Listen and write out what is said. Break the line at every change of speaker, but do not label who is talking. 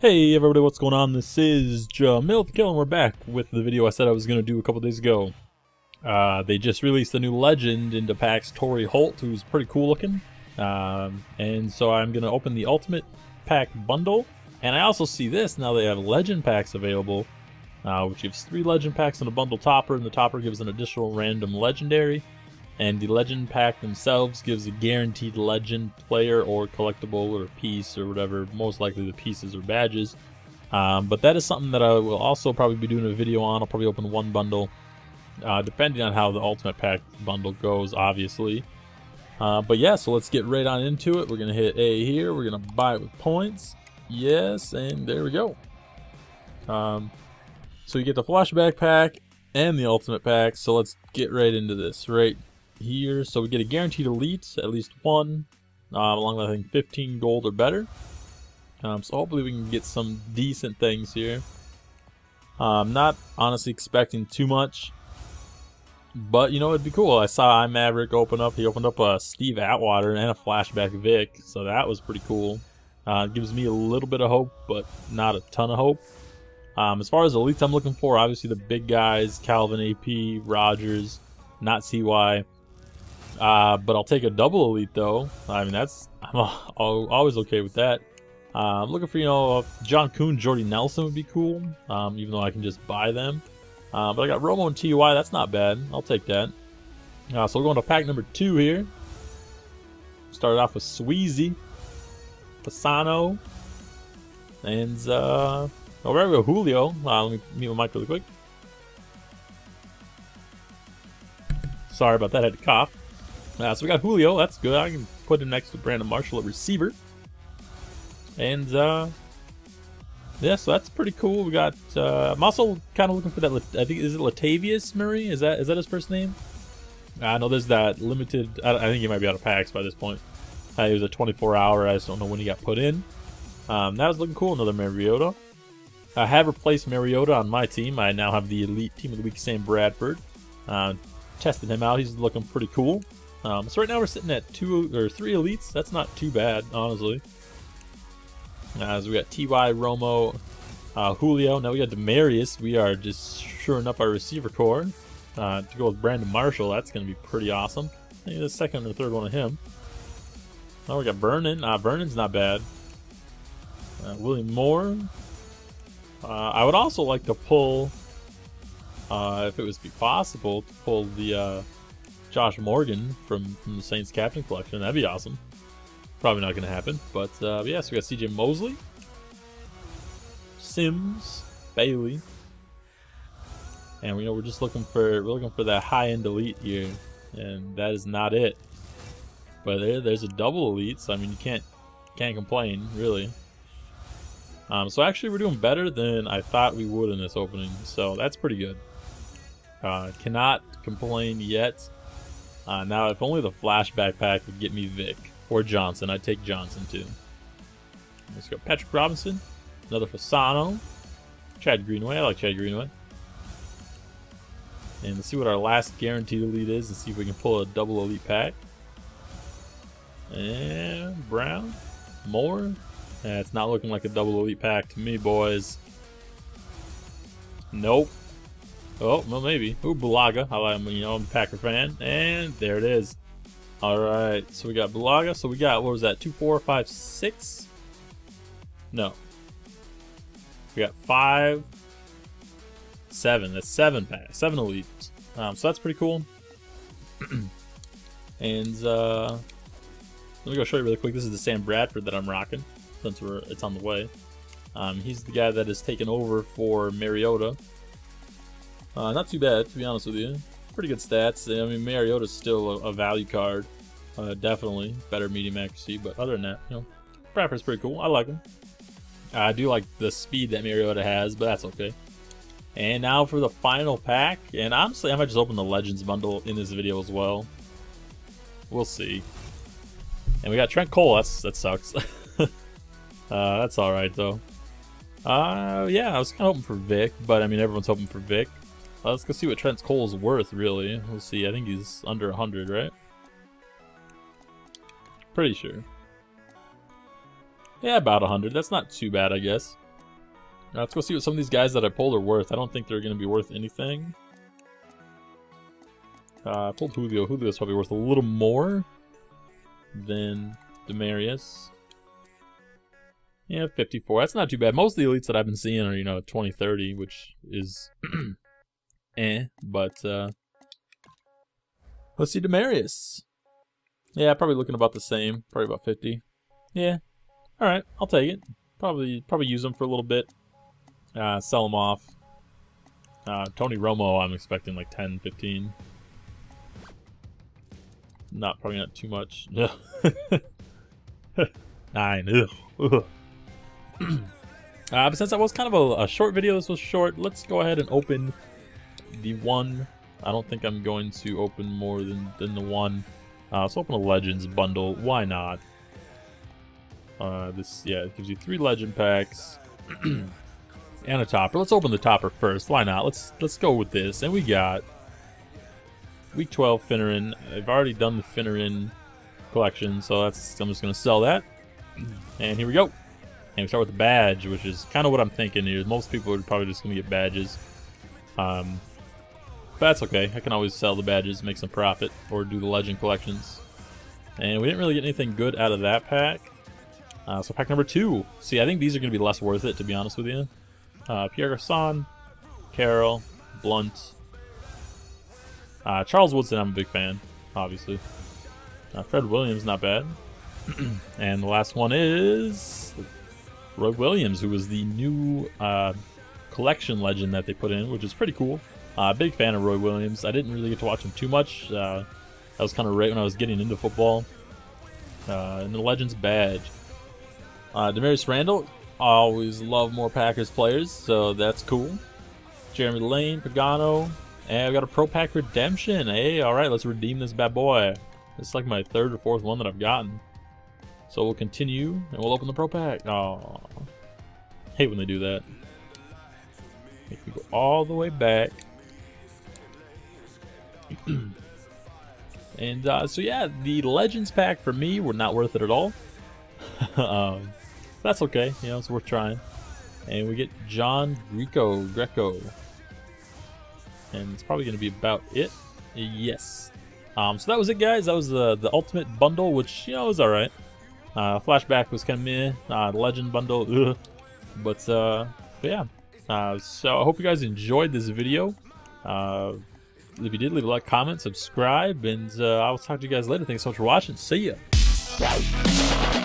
Hey everybody, what's going on? This is Jamil the Kill, and we're back with the video I said I was going to do a couple days ago. Uh, they just released a new legend into packs, Torry Holt, who's pretty cool looking. Um, and so I'm going to open the Ultimate Pack bundle. And I also see this, now they have legend packs available, uh, which gives three legend packs and a bundle topper, and the topper gives an additional random legendary. And the legend pack themselves gives a guaranteed legend player or collectible or piece or whatever, most likely the pieces or badges. Um, but that is something that I will also probably be doing a video on. I'll probably open one bundle, uh, depending on how the Ultimate Pack bundle goes, obviously. Uh, but yeah, so let's get right on into it. We're going to hit A here. We're going to buy it with points. Yes, and there we go. Um, so you get the flashback pack and the ultimate pack. So let's get right into this. Right here. So we get a guaranteed elite, at least one, uh, along with I think 15 gold or better. Um, so hopefully we can get some decent things here. I'm um, not honestly expecting too much, but you know it'd be cool. I saw iMaverick open up. He opened up a Steve Atwater and a flashback Vic, so that was pretty cool. Uh, gives me a little bit of hope, but not a ton of hope. Um, as far as elites I'm looking for, obviously the big guys, Calvin AP, Rogers, not CY. Uh, but I'll take a double elite though. I mean, that's I'm always okay with that. Uh, I'm looking for you know John Coon, Jordy Nelson would be cool. Um, even though I can just buy them. Uh, but I got Romo and TUI. That's not bad. I'll take that. Uh, so we're going to pack number two here. Started off with Sweezy, Fasano, and uh, oh, there we go, Julio. Uh, let me meet my mic really quick. Sorry about that. I had to cough. Uh, so we got Julio. That's good. I can put him next to Brandon Marshall at receiver. And, uh, yeah, so that's pretty cool. We got, uh, I'm also kind of looking for that, I think, is it Latavius Murray? Is that is that his first name? I know there's that limited, I, I think he might be out of packs by this point. Uh, was a 24 hour, I just don't know when he got put in. Um, that was looking cool, another Mariota. I have replaced Mariota on my team. I now have the elite team of the week, Sam Bradford. Uh, tested him out, he's looking pretty cool. Um, so right now we're sitting at two or three elites. That's not too bad, honestly. As we got Ty, Romo, uh, Julio. Now we got Demaryius. We are just shoring up our receiver core. Uh, to go with Brandon Marshall, that's going to be pretty awesome. The second or third one of him. Now we got Vernon. Uh, Vernon's not bad. Uh, William Moore. Uh, I would also like to pull, uh, if it was be possible, to pull the uh, Josh Morgan from, from the Saints captain collection. That'd be awesome. Probably not going to happen. But uh, yeah, so we got CJ Mosley, Sims, Bailey. And we know we're just looking for we're looking for that high end elite here, and that is not it. But there, there's a double elite, so I mean you can't can't complain really. Um, so actually we're doing better than I thought we would in this opening, so that's pretty good. Uh, cannot complain yet. Uh, now, if only the flashback pack would get me Vic or Johnson, I'd take Johnson too. Let's go Patrick Robinson, another Fasano, Chad Greenway. I like Chad Greenway. And let's see what our last guaranteed elite is and see if we can pull a double elite pack. And Brown, more. Yeah, it's not looking like a double elite pack to me, boys. Nope. Oh, well, maybe. Ooh, Bulaga. I like, you know, I'm a Packer fan. And there it is. All right, so we got Bulaga. So we got, what was that, two, four, five, six? No. We got five, seven. That's seven packs, seven elites. Um, so that's pretty cool. and uh, let me go show you really quick. This is the Sam Bradford that I'm rocking since we're it's on the way. Um, he's the guy that has taken over for Mariota uh, not too bad, to be honest with you. Pretty good stats. I mean, Mariota's still a, a value card. Uh, definitely better medium accuracy, but other than that, you know, Bradford's pretty cool. I like him. I do like the speed that Mariota has, but that's okay. And now for the final pack, and honestly, I might just open the Legends bundle in this video as well. We'll see. And we got Trent Cole. That's that sucks. uh, that's all right though. Uh, yeah, I was kind of hoping for Vic, but I mean, everyone's hoping for Vic. Let's go see what Trent Cole's worth, really. We'll see. I think he's under 100, right? Pretty sure. Yeah, about 100. That's not too bad, I guess. Now, let's go see what some of these guys that I pulled are worth. I don't think they're going to be worth anything. Uh, I pulled Julio. Julio's probably worth a little more than Demaryius. Yeah, 54. That's not too bad. Most of the elites that I've been seeing are, you know, 20, 30, which is eh. But, uh, let's see Demaryius. Yeah, probably looking about the same. Probably about 50. Yeah. Alright, I'll take it. Probably probably use them for a little bit. Uh, sell them off. Uh, Tony Romo, I'm expecting like 10, 15. Not, probably not too much. No. Nine. Ugh. uh, but since that was kind of a, a, short video, this was short, let's go ahead and open the one. I don't think I'm going to open more than, than the one. Uh, let's open a Legends bundle. Why not? Uh, this, yeah, it gives you three Legend packs and a topper. Let's open the topper first. Why not? Let's let's go with this. And we got Week 12 Finnerin. I've already done the Finnerin collection, so that's I'm just gonna sell that. And here we go. And we start with the badge, which is kind of what I'm thinking here. Most people are probably just gonna get badges. Um, but that's okay. I can always sell the badges, make some profit, or do the legend collections. And we didn't really get anything good out of that pack. Uh, so pack number two. See, I think these are going to be less worth it, to be honest with you. Uh, Pierre Garcon, Carroll, Blount. Uh, Charles Woodson, I'm a big fan, obviously. Uh, Fred Williams, not bad. and the last one is Roy Williams, who was the new uh, collection legend that they put in, which is pretty cool. Uh, big fan of Roy Williams. I didn't really get to watch him too much. Uh, that was kind of right when I was getting into football. Uh, and the Legends badge. Uh, Damarious Randall, I always love more Packers players, so that's cool. Jeremy Lane, Pagano, and I've got a Pro Pack Redemption. Hey, alright, let's redeem this bad boy. It's like my third or fourth one that I've gotten. So we'll continue, and we'll open the Pro Pack. Oh, hate when they do that. Go all the way back. and uh, so yeah, the Legends pack for me were not worth it at all. um, that's okay, you know, it's worth trying. And we get John Greco, Greco. And it's probably going to be about it. Yes. Um, so that was it, guys. That was the, the Ultimate Bundle, which, you know, was alright. Uh, flashback was kind of meh. Uh, Legend Bundle, ugh. But, uh, but yeah. Uh, so I hope you guys enjoyed this video. If you did, leave a like, comment, subscribe, and uh, I will talk to you guys later. Thanks so much for watching. See ya.